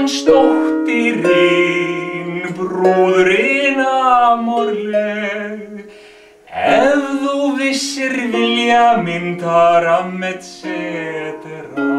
Íslandsdóttirinn, brúðurinn amorleg, ef þú vissir vilja myndar að með setera.